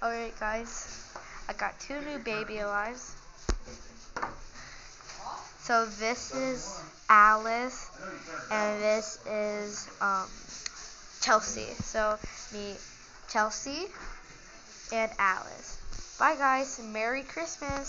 Alright guys, I got two new baby alives. So this is Alice and this is um, Chelsea. So meet Chelsea and Alice. Bye guys, Merry Christmas.